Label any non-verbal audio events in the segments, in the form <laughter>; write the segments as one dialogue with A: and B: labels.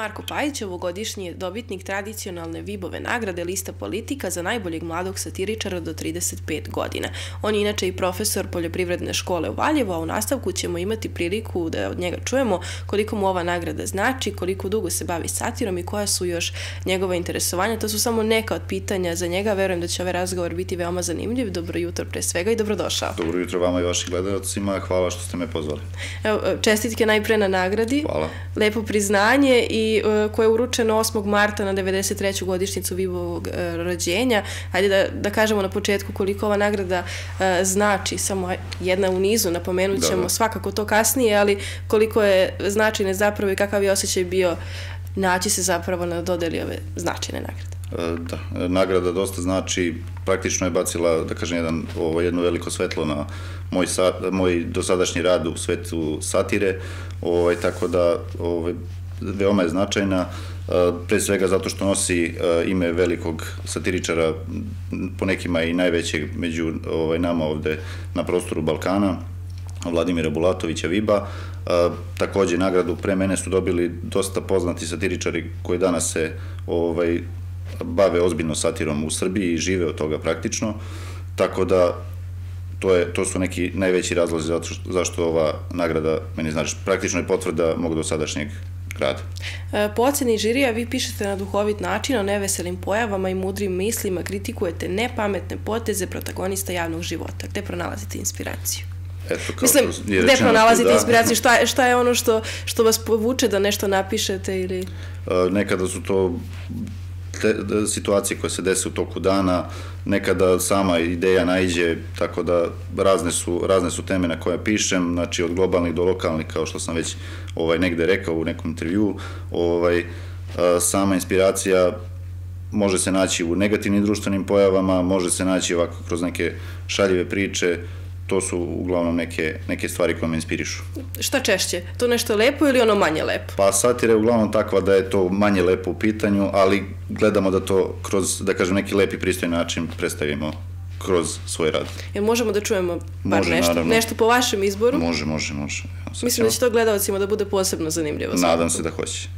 A: Marko Pajić, ovogodišnji je dobitnik tradicionalne Vibove nagrade lista politika za najboljeg mladog satiričara do 35 godina. On je inače i profesor poljoprivredne škole u Valjevu, a u nastavku ćemo imati priliku da od njega čujemo koliko mu ova nagrada znači, koliko dugo se bavi satirom i koja su još njegova interesovanja. To su samo neka od pitanja za njega. Verujem da će ovaj razgovor biti veoma zanimljiv. Dobro jutro pre svega i dobrodošao.
B: Dobro jutro vama i vašim gledalcima. Hvala što ste me pozvali.
A: Evo, čestitke najpre na nagradi.
B: Hvala.
A: Lepo priznanje i i uh, koje je uručeno 8. marta na 93. godišnicu Vibovog uh, rođenja. Hajde da, da kažemo na početku koliko ova nagrada uh, znači, samo jedna u nizu, napomenut ćemo da, da. svakako to kasnije, ali koliko je značajne zapravo i kakav je osjećaj bio naći se zapravo na dodeli ove značajne nagrade.
B: Da, nagrada dosta znači, praktično je bacila, da kažem, jedan, ovo, jedno veliko svetlo na moj, sa, moj dosadašnji rad u svetu satire, ovaj, tako da ovaj, veoma je značajna, e, pre svega zato što nosi e, ime velikog satiričara, po nekima i najvećeg među ovaj, nama ovde na prostoru Balkana, Vladimira Bulatovića Viba. E, takođe, nagradu pre mene su dobili dosta poznati satiričari koji danas se ovaj, bave ozbiljno satirom u Srbiji i žive od toga praktično. Tako da to, je, to su neki najveći razlozi zašto, zašto ova nagrada meni znači praktično je potvrda mog dosadašnjeg rada.
A: E, po oceni žirija vi pišete na duhovit način o neveselim pojavama i mudrim mislima, kritikujete nepametne poteze protagonista javnog života. Gde pronalazite inspiraciju?
B: Eto, kao
A: Mislim, gde pronalazite da. inspiraciju? Šta, je, šta je ono što, što vas povuče da nešto napišete ili...
B: E, nekada su to te, situacije koje se dese u toku dana, nekada sama ideja najđe, tako da razne su, razne su teme na koje pišem, znači od globalnih do lokalnih, kao što sam već ovaj, negde rekao u nekom intervju, ovaj, sama inspiracija može se naći u negativnim društvenim pojavama, može se naći ovako kroz neke šaljive priče, to su uglavnom neke, neke stvari koje me inspirišu.
A: Šta češće? To nešto lepo ili ono manje lepo?
B: Pa satira je uglavnom takva da je to manje lepo u pitanju, ali gledamo da to kroz, da kažem, neki lepi pristojan način predstavimo kroz svoj rad.
A: Jel možemo da čujemo bar može, nešto, naravno. nešto po vašem izboru?
B: Može, može, može. Ja,
A: Mislim da će to gledalcima da bude posebno zanimljivo.
B: Nadam se da hoće.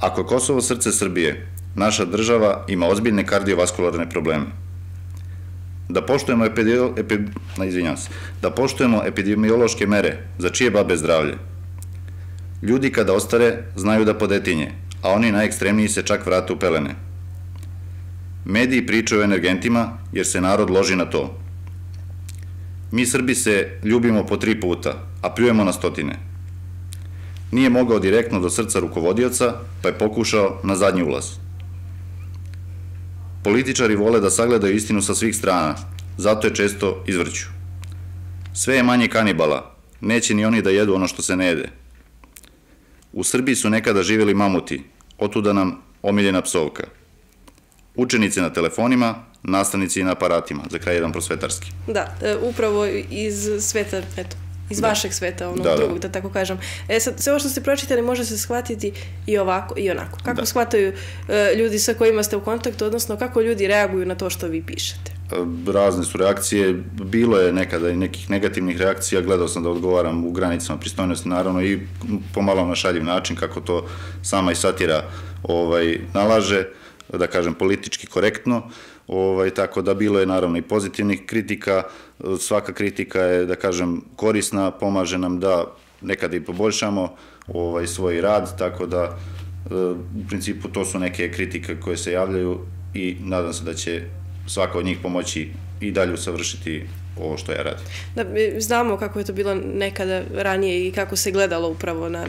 B: Ako je Kosovo srce Srbije, naša država ima ozbiljne kardiovaskularne probleme da poštujemo se, da poštujemo epidemiološke mere za čije babe zdravlje. Ljudi kada ostare znaju da podetinje, a oni najekstremniji se čak vrate u pelene. Mediji pričaju o energentima jer se narod loži na to. Mi Srbi se ljubimo po tri puta, a pljujemo na stotine. Nije mogao direktno do srca rukovodioca, pa je pokušao na zadnji ulaz. Političari vole da sagledaju istinu sa svih strana, zato je često izvrću. Sve je manje kanibala, neće ni oni da jedu ono što se ne jede. U Srbiji su nekada živjeli mamuti, otuda nam omiljena psovka. Učenici na telefonima, nastavnici na aparatima, za kraj jedan prosvetarski.
A: Da, e, upravo iz sveta, eto, iz da. vašeg sveta, onog da, da, drugog, da tako kažem. E sad, sve ovo što ste pročitali može se shvatiti i ovako i onako. Kako da. shvataju uh, ljudi sa kojima ste u kontaktu, odnosno kako ljudi reaguju na to što vi pišete?
B: E, razne su reakcije, bilo je nekada i nekih negativnih reakcija, gledao sam da odgovaram u granicama pristojnosti, naravno i pomalo na šaljiv način, kako to sama i satira ovaj, nalaže, da kažem politički korektno, uh, Ovaj, tako da bilo je naravno i pozitivnih kritika, svaka kritika je, da kažem, korisna, pomaže nam da nekada i poboljšamo ovaj, svoj rad, tako da e, u principu to su neke kritike koje se javljaju i nadam se da će svaka od njih pomoći i dalje usavršiti ovo što ja radim.
A: Da, znamo kako je to bilo nekada ranije i kako se gledalo upravo na,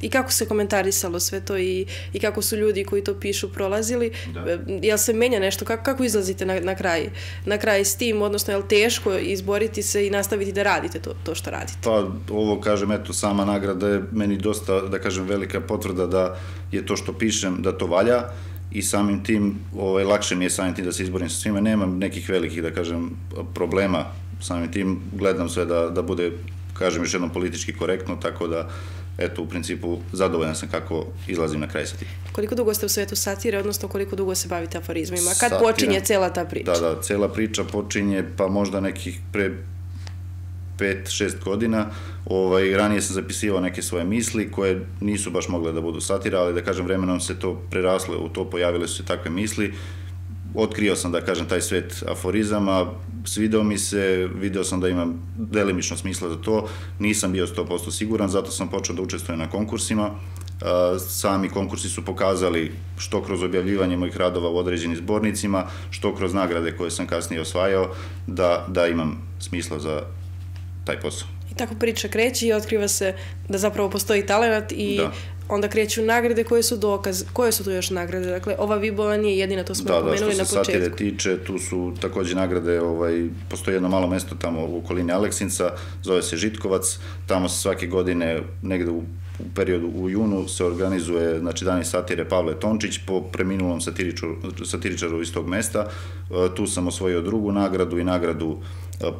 A: i kako se komentarisalo sve to i, i kako su ljudi koji to pišu prolazili. Da. E, jel se menja nešto? Kako, kako izlazite na, na, kraj, na kraj s tim? Odnosno, je li teško izboriti se i nastaviti da radite to, to što radite?
B: Pa, ovo kažem, eto, sama nagrada je meni dosta, da kažem, velika potvrda da je to što pišem, da to valja i samim tim ovaj, lakše mi je samim tim da se izborim sa svima. Nemam nekih velikih, da kažem, problema samim tim. Gledam sve da, da bude, kažem, još jednom politički korektno, tako da eto, u principu, zadovoljan sam kako izlazim na kraj sa tim.
A: Koliko dugo ste u svetu satire, odnosno koliko dugo se bavite aforizmima? Kad Satira, počinje cela ta priča?
B: Da, da, cela priča počinje pa možda nekih pre 5-6 godina. Ovaj, ranije sam zapisivao neke svoje misli koje nisu baš mogle da budu satira, ali da kažem vremenom se to preraslo, u to pojavile su se takve misli. Otkrio sam, da kažem, taj svet aforizama, svidao mi se, video sam da imam delimično smisla za to, nisam bio 100% siguran, zato sam počeo da učestvujem na konkursima. Sami konkursi su pokazali što kroz objavljivanje mojih radova u određenim zbornicima, što kroz nagrade koje sam kasnije osvajao, da, da imam smisla za taj posao.
A: Tako priča kreće i otkriva se da zapravo postoji talent i da onda kreću nagrade koje su dokaz. Koje su to još nagrade? Dakle, ova Vibova nije jedina, to smo da, pomenuli na početku. Da, da, što se satire
B: tiče, tu su takođe nagrade, ovaj, postoji jedno malo mesto tamo u okolini Aleksinca, zove se Žitkovac, tamo se svake godine negde u u periodu u junu se organizuje znači dani satire Pavle Tončić po preminulom satiričaru, satiričaru iz tog mesta. E, tu sam osvojio drugu nagradu i nagradu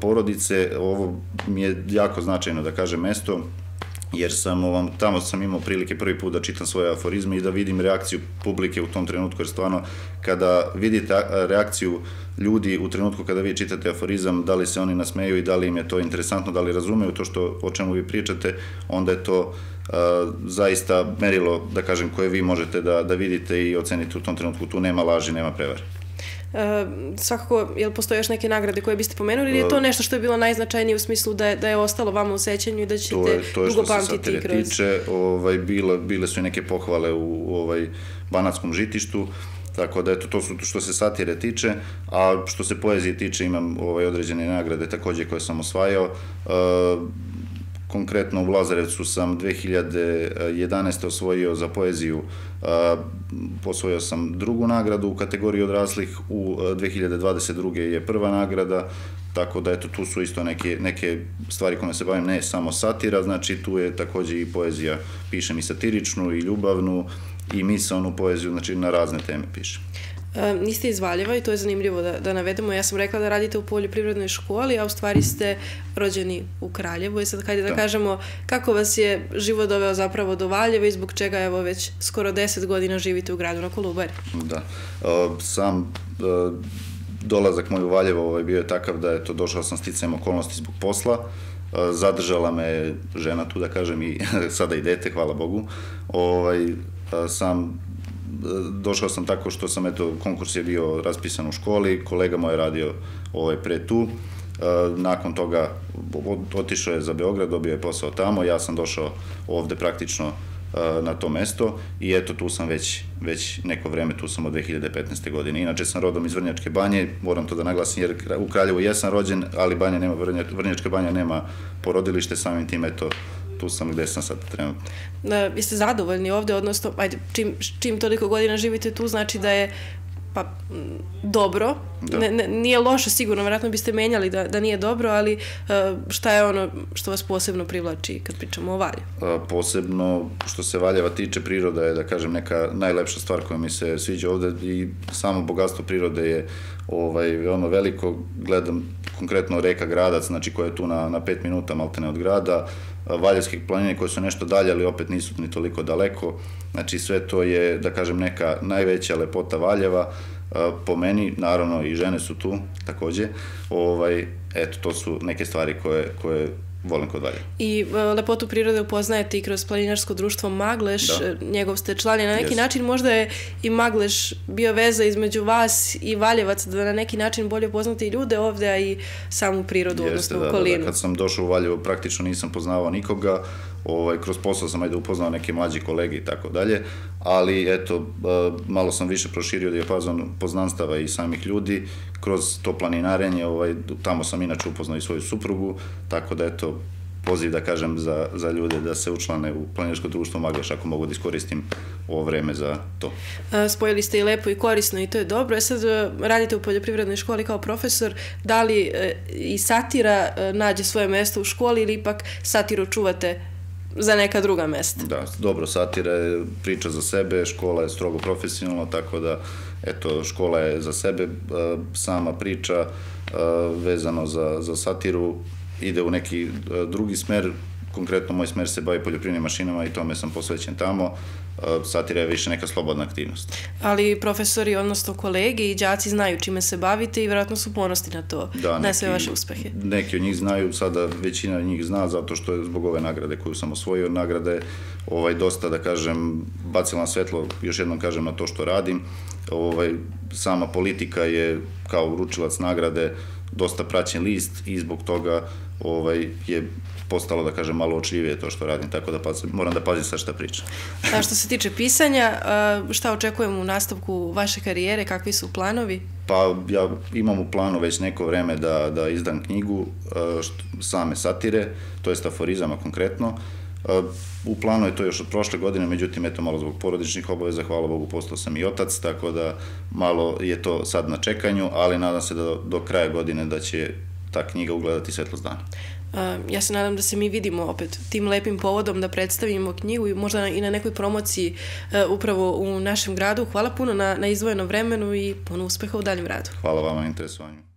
B: porodice. Ovo mi je jako značajno da kažem mesto jer sam ovom, tamo sam imao prilike prvi put da čitam svoje aforizme i da vidim reakciju publike u tom trenutku, jer stvarno kada vidite reakciju ljudi u trenutku kada vi čitate aforizam, da li se oni nasmeju i da li im je to interesantno, da li razumeju to što, o čemu vi pričate, onda je to uh, zaista merilo, da kažem, koje vi možete da, da vidite i ocenite u tom trenutku. Tu nema laži, nema prevare.
A: Svakako, jel postoje još neke nagrade koje biste pomenuli ili je to nešto što je bilo najznačajnije u smislu da je, da je ostalo vama u sećanju i da ćete to je, to je dugo pamtiti kroz... To je što se
B: tiče, ovaj, bile, bile su i neke pohvale u ovaj, Banatskom žitištu, Tako da eto to su što se satire tiče, a što se poezije tiče imam ovaj određene nagrade takođe koje sam osvajao. E, konkretno u Lazarevcu sam 2011. osvojio za poeziju, osvojio sam drugu nagradu u kategoriji odraslih, u 2022. je prva nagrada, tako da eto tu su isto neke, neke stvari kojima se bavim, ne samo satira, znači tu je takođe i poezija, pišem i satiričnu i ljubavnu i misalnu poeziju, znači na razne teme pišem.
A: E, niste iz Valjeva i to je zanimljivo da, da navedemo. Ja sam rekla da radite u poljoprivrednoj školi, a u stvari ste rođeni u Kraljevu. I sad hajde da, da. kažemo kako vas je život doveo zapravo do Valjeva i zbog čega evo već skoro 10 godina živite u gradu na Kolubari.
B: Da. Uh, sam uh, dolazak moj u Valjevo ovaj, bio je takav da je to došao sam sticajem okolnosti zbog posla. Uh, zadržala me žena tu da kažem i <laughs> sada i dete, hvala Bogu. Ovaj, sam došao sam tako što sam, eto, konkurs je bio raspisan u školi, kolega moj je radio ovaj, pre tu, e, nakon toga otišao je za Beograd, dobio je posao tamo, ja sam došao ovde praktično e, na to mesto i eto tu sam već, već neko vreme, tu sam od 2015. godine. Inače sam rodom iz Vrnjačke banje, moram to da naglasim jer u Kraljevu jesam rođen, ali banja nema, Vrnjačka banja nema porodilište, samim tim eto tu sam gde sam sad trenutno.
A: Da, jeste zadovoljni ovde, odnosno, ajde, čim, čim toliko godina živite tu, znači da je pa dobro, da. ne, ne, nije loše sigurno, vjerojatno biste menjali da, da nije dobro, ali uh, šta je ono što vas posebno privlači kad pričamo o Valju?
B: A, posebno što se Valjeva tiče, priroda je da kažem neka najlepša stvar koja mi se sviđa ovde i samo bogatstvo prirode je ovaj, ono veliko, gledam konkretno reka Gradac, znači koja je tu na, na pet minuta maltene od grada, Valjevskih planine koje su nešto dalje, ali opet nisu ni toliko daleko. Znači sve to je, da kažem, neka najveća lepota Valjeva. Po meni, naravno i žene su tu takođe. Ovaj, eto, to su neke stvari koje, koje volim kod Valja.
A: I uh, lepotu prirode upoznajete i kroz planinarsko društvo Magleš, da. E, njegov ste član na neki yes. način možda je i Magleš bio veza između vas i Valjevac da na neki način bolje upoznate i ljude ovde, a i samu prirodu, Jeste, odnosno da, okolinu. Da,
B: da, kad sam došao u Valjevo praktično nisam poznavao nikoga, ovaj, kroz posao sam ajde upoznao neke mlađi kolege i tako dalje, ali eto, e, malo sam više proširio dijapazon poznanstava i samih ljudi, kroz to planinarenje, ovaj, tamo sam inače upoznao i svoju suprugu, tako da eto, poziv da kažem za, za ljude da se učlane u planinarsko društvo Maglaš ako mogu da iskoristim ovo vreme za to.
A: E, spojili ste i lepo i korisno i to je dobro. E sad e, radite u poljoprivrednoj školi kao profesor, da li i satira nađe svoje mesto u školi ili ipak satiru čuvate za neka druga mesta.
B: Da, dobro, satira je priča za sebe, škola je strogo profesionalna, tako da, eto, škola je za sebe, e, sama priča e, vezano za, za satiru ide u neki e, drugi smer konkretno moj smer se bavi poljoprivrednim mašinama i tome sam posvećen tamo. Satira je više neka slobodna aktivnost.
A: Ali profesori, odnosno kolege i đaci znaju čime se bavite i vjerojatno su ponosti na to, da, na neki, sve vaše uspehe.
B: Neki od njih znaju, sada većina njih zna zato što je zbog ove nagrade koju sam osvojio, nagrade ovaj, dosta, da kažem, bacila na svetlo, još jednom kažem, na to što radim. Ovaj, sama politika je kao uručilac nagrade dosta praćen list i zbog toga ovaj, je postalo, da kažem, malo očljivije to što radim, tako da pazim, moram da pazim sa šta pričam.
A: A što se tiče pisanja, šta očekujemo u nastavku vaše karijere, kakvi su planovi?
B: Pa ja imam u planu već neko vreme da, da izdam knjigu što, same satire, to je aforizama konkretno, U planu je to još od prošle godine, međutim, eto, malo zbog porodičnih obaveza, hvala Bogu, postao sam i otac, tako da malo je to sad na čekanju, ali nadam se da do, do kraja godine da će ta knjiga ugledati svetlost dana.
A: ja se nadam da se mi vidimo opet tim lepim povodom da predstavimo knjigu i možda i na nekoj promociji uh, upravo u našem gradu. Hvala puno na, na izvojenom vremenu i puno uspeha u daljem radu.
B: Hvala vama na interesovanju.